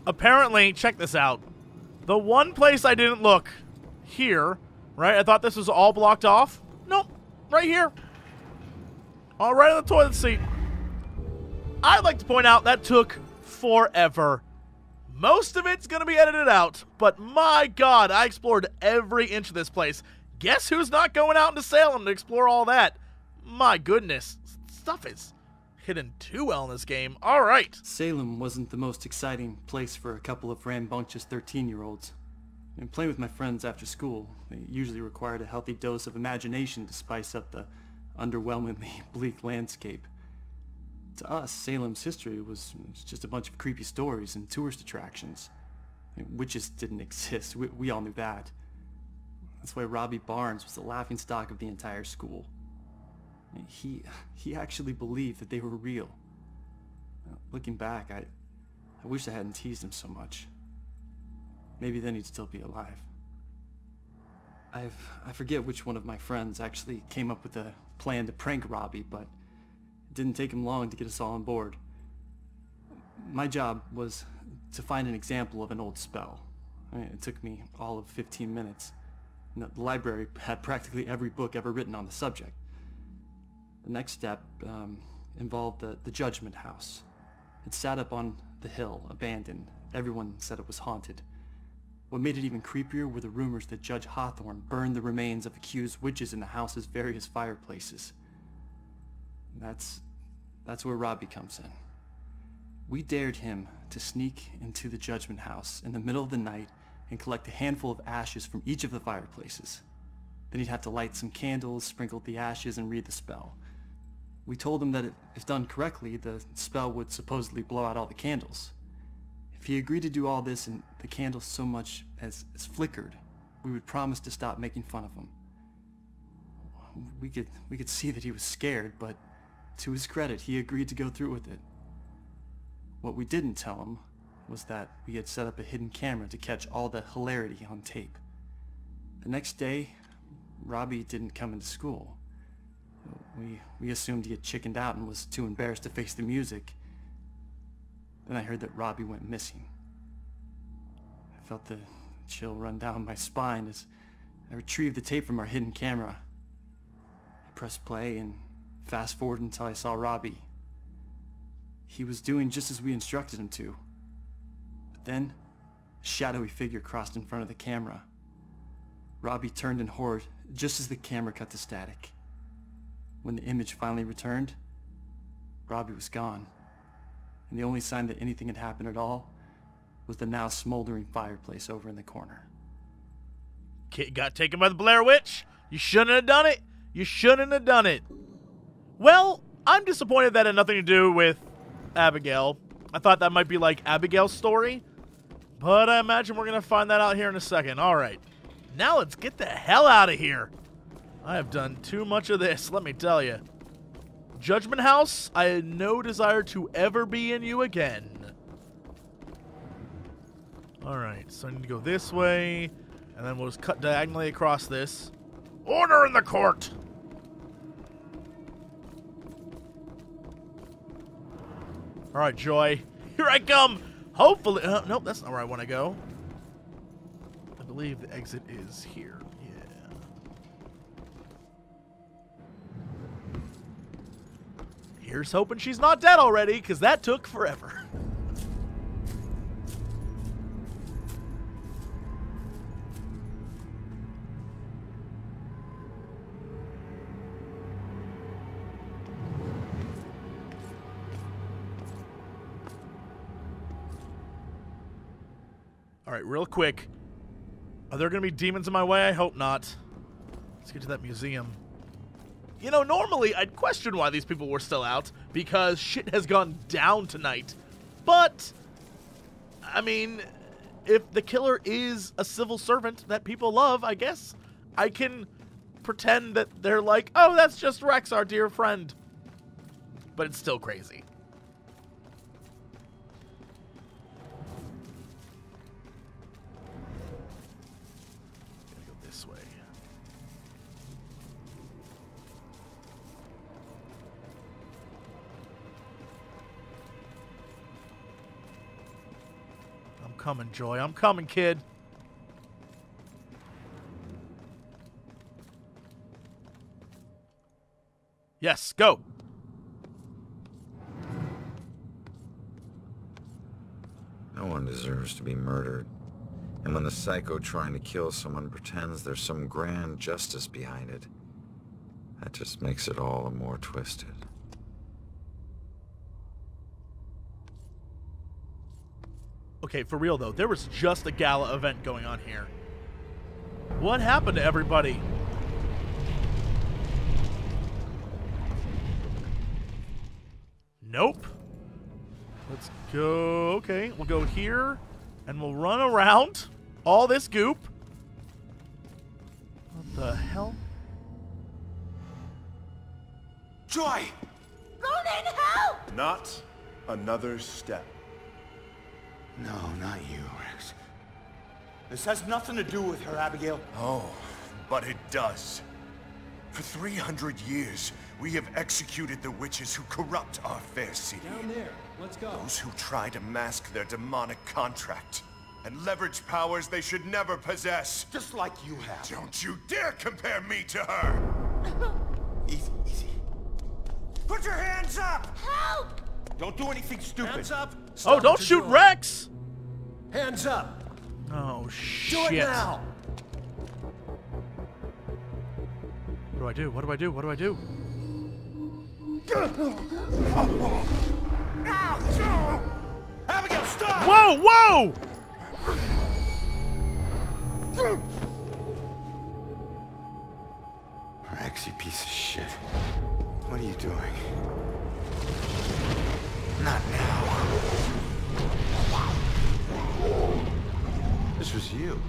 Apparently, check this out. The one place I didn't look, here, right? I thought this was all blocked off. Nope, right here. All right on the toilet seat. I'd like to point out that took forever. Most of it's going to be edited out, but my god, I explored every inch of this place. Guess who's not going out into Salem to explore all that? My goodness, stuff is hidden too well in this game. All right. Salem wasn't the most exciting place for a couple of rambunctious 13-year-olds. And playing with my friends after school, they usually required a healthy dose of imagination to spice up the underwhelmingly bleak landscape. To us, Salem's history was just a bunch of creepy stories and tourist attractions. Witches didn't exist, we, we all knew that. That's why Robbie Barnes was the laughingstock of the entire school. He, he actually believed that they were real. Looking back, I, I wish I hadn't teased him so much. Maybe then he'd still be alive. I've, I forget which one of my friends actually came up with a plan to prank Robbie, but it didn't take him long to get us all on board. My job was to find an example of an old spell. It took me all of 15 minutes. The library had practically every book ever written on the subject. The next step um, involved the, the Judgment House. It sat up on the hill, abandoned. Everyone said it was haunted. What made it even creepier were the rumors that Judge Hawthorne burned the remains of accused witches in the house's various fireplaces. That's, that's where Robbie comes in. We dared him to sneak into the Judgment House in the middle of the night and collect a handful of ashes from each of the fireplaces. Then he'd have to light some candles, sprinkle the ashes, and read the spell. We told him that if done correctly, the spell would supposedly blow out all the candles. If he agreed to do all this and the candles so much as, as flickered, we would promise to stop making fun of him. We could, we could see that he was scared, but to his credit, he agreed to go through with it. What we didn't tell him was that we had set up a hidden camera to catch all the hilarity on tape. The next day, Robbie didn't come into school. We, we assumed he had chickened out and was too embarrassed to face the music. Then I heard that Robbie went missing. I felt the chill run down my spine as I retrieved the tape from our hidden camera. I pressed play and fast forward until I saw Robbie. He was doing just as we instructed him to. But then, a shadowy figure crossed in front of the camera. Robbie turned in horror just as the camera cut to static. When the image finally returned, Robbie was gone. And the only sign that anything had happened at all was the now smoldering fireplace over in the corner. Kid got taken by the Blair Witch. You shouldn't have done it. You shouldn't have done it. Well, I'm disappointed that had nothing to do with Abigail. I thought that might be like Abigail's story, but I imagine we're going to find that out here in a second. All right. Now let's get the hell out of here. I have done too much of this, let me tell you. Judgment House, I had no desire to ever be in you again. Alright, so I need to go this way, and then we'll just cut diagonally across this. Order in the court! Alright, Joy. Here I come! Hopefully... Uh, nope, that's not where I want to go. I believe the exit is here. Yeah. Here's hoping she's not dead already, because that took forever. All right, real quick. Are there going to be demons in my way? I hope not. Let's get to that museum. You know, normally I'd question why these people were still out because shit has gone down tonight. But, I mean, if the killer is a civil servant that people love, I guess I can pretend that they're like, oh, that's just Rex, our dear friend. But it's still crazy. Coming, Joy. I'm coming, kid. Yes, go. No one deserves to be murdered. And when the psycho trying to kill someone pretends there's some grand justice behind it, that just makes it all the more twisted. Okay, for real though, there was just a gala event going on here. What happened to everybody? Nope. Let's go. Okay, we'll go here and we'll run around all this goop. What the hell? Joy! Ronan, help! Not another step. No, not you, Rex. This has nothing to do with her, Abigail. Oh, but it does. For 300 years, we have executed the witches who corrupt our fair city. Down there. Let's go. Those who try to mask their demonic contract and leverage powers they should never possess. Just like you have. Don't you dare compare me to her! Easy, easy. Put your hands up! Help! Don't do anything stupid. Hands up. Oh, don't shoot you're. Rex! Hands up. Oh, Do shit. it now. What do I do? What do I do? What do I do? Abigail, stop! Whoa, whoa! Rex, you piece of shit. What are you doing? Not now. This was you.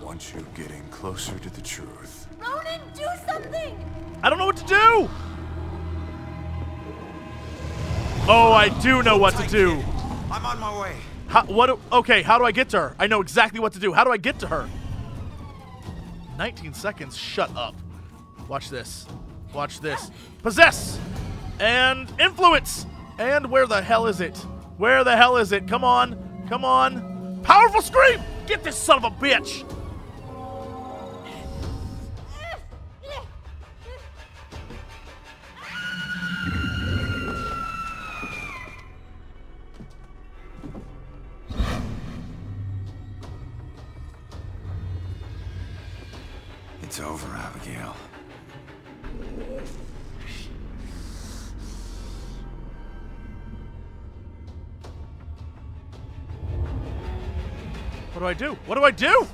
Want you getting closer to the truth. Ronan, do something! I don't know what to do! Oh, I do know what to do. I'm on my way. How, what? Do, okay, how do I get to her? I know exactly what to do. How do I get to her? 19 seconds. Shut up. Watch this. Watch this. Possess and influence. And where the hell is it? Where the hell is it? Come on. Come on. Powerful scream. Get this son of a bitch. What do I do? What do I do?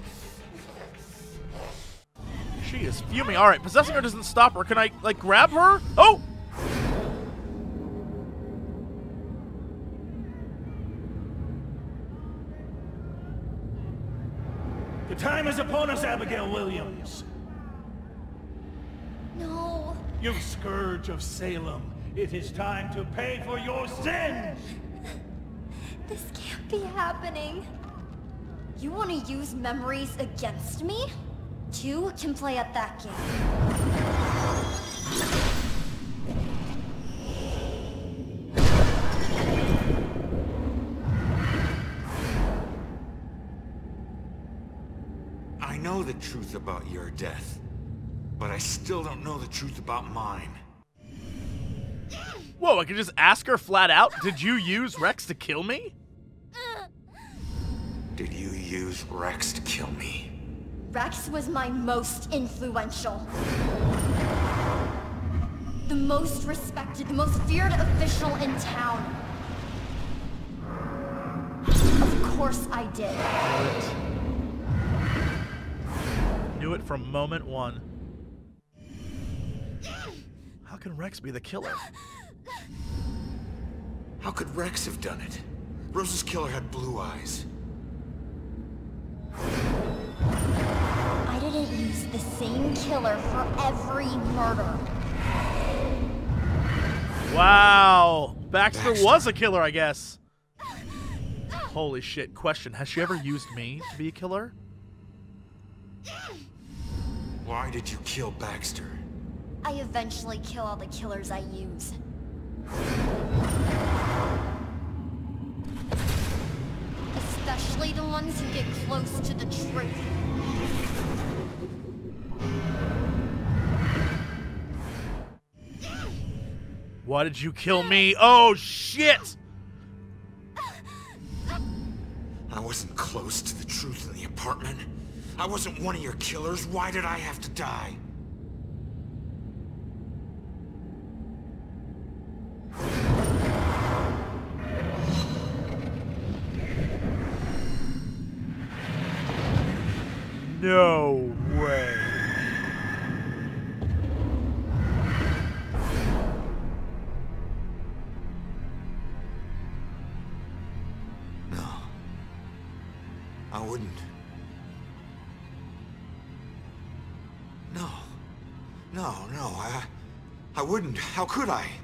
She is fuming. All right, possessing her doesn't stop her. Can I, like, grab her? Oh! The time is upon us, Abigail Williams. No. You scourge of Salem. It is time to pay for your sins! This can't be happening. You want to use memories against me? You can play at that game. I know the truth about your death, but I still don't know the truth about mine. Whoa, I could just ask her flat out, did you use Rex to kill me? Did you use Rex to kill me? Rex was my most influential. The most respected, the most feared official in town. Of course I did. Knew it from moment one. How can Rex be the killer? How could Rex have done it? Rose's killer had blue eyes. Didn't use the same killer for every murder. Wow. Baxter, was a killer, I guess. Holy shit. Question Has she ever used me to be a killer? Why did you kill Baxter? I eventually kill all the killers I use. Especially the ones who get close to the truth. Why did you kill me? Oh, shit! I wasn't close to the truth in the apartment. I wasn't one of your killers. Why did I have to die? Wouldn't. How could I?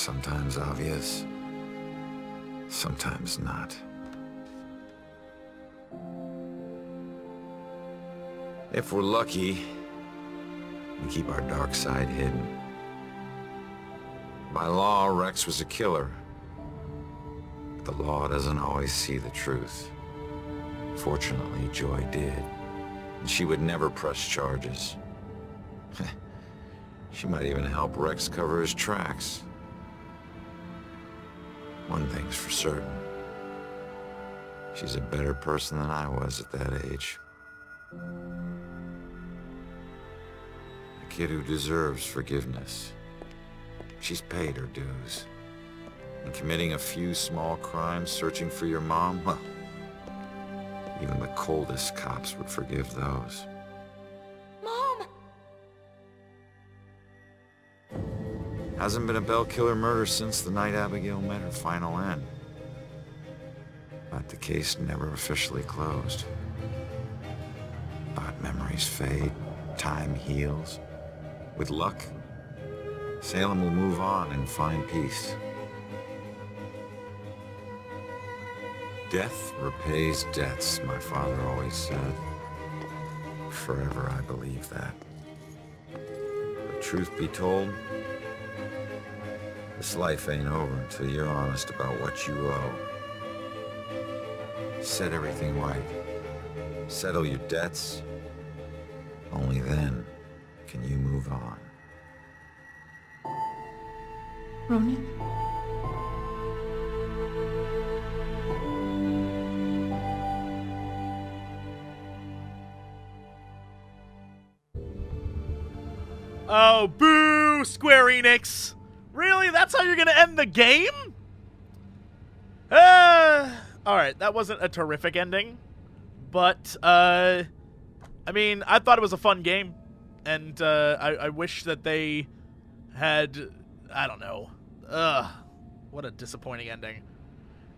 Sometimes obvious, sometimes not. If we're lucky, we keep our dark side hidden. By law, Rex was a killer. But the law doesn't always see the truth. Fortunately, Joy did. And she would never press charges. She might even help Rex cover his tracks. One thing's for certain. She's a better person than I was at that age. A kid who deserves forgiveness. She's paid her dues. And committing a few small crimes, searching for your mom, well, even the coldest cops would forgive those. Hasn't been a Bell Killer murder since the night Abigail met her final end. But the case never officially closed. But memories fade, time heals. With luck, Salem will move on and find peace. Death repays debts, my father always said. Forever I believe that. But truth be told, this life ain't over until you're honest about what you owe. Set everything right. Settle your debts. Only then can you move on. That wasn't a terrific ending. But, uh, I mean, I thought it was a fun game. and uh, I, I wish that they had. I don't know. Ugh, what a disappointing ending.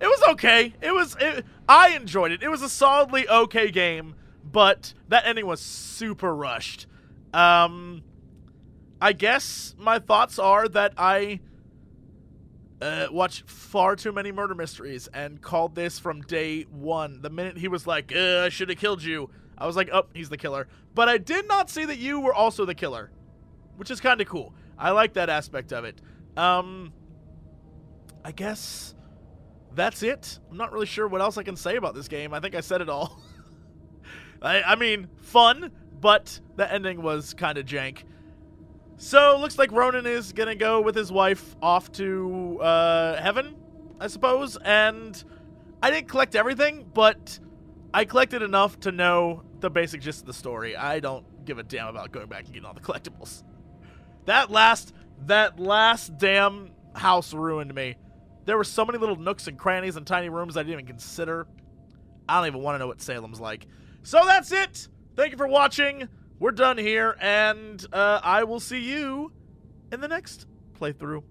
It was okay. It was. It, I enjoyed it. It was a solidly okay game, but that ending was super rushed. Um, I guess my thoughts are that I uh, watched far too many murder mysteries and called this from day one. The minute he was like, "I should have killed you," I was like, "Oh, he's the killer." But I did not see that you were also the killer, which is kind of cool. I like that aspect of it. Um, I guess that's it. I'm not really sure what else I can say about this game. I think I said it all. I, I mean, fun, but the ending was kind of jank. So, looks like Ronan is gonna go with his wife off to uh, heaven, I suppose. And I didn't collect everything, but I collected enough to know the basic gist of the story. I don't give a damn about going back and getting all the collectibles. That last, that last damn house ruined me. There were so many little nooks and crannies and tiny rooms I didn't even consider. I don't even want to know what Salem's like. So that's it. Thank you for watching. We're done here, and uh, I will see you in the next playthrough.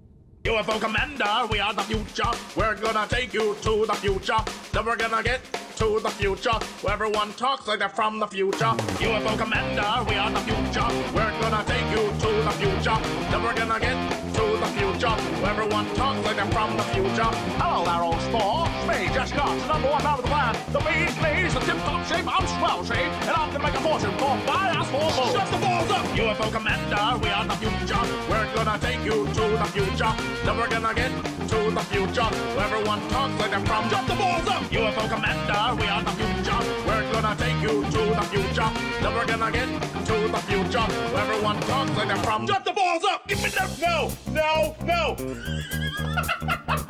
UFO Commander, we are the future. We're gonna take you to the future. Then we're gonna get to the future. Everyone talks like they're from the future. UFO Commander, we are the future. We're gonna take you to the future. Then we're gonna get future. Everyone talks like they're from the future. Hello there, old sport. Me, got the number one out of the plan. The bees, knees, the tip-top shape. I'm swell shape, and I'm gonna make a fortune for my ass for bull. Shut the balls up! UFO Commander, we are the future. We're gonna take you to the future. Then we're gonna get to the future. Everyone talks like they're from. Shut the balls up! UFO Commander, we are the future. Gonna take you to the future. Never gonna get to the future. Everyone talks like they're from. Shut the balls up! Give me that! No! No! No!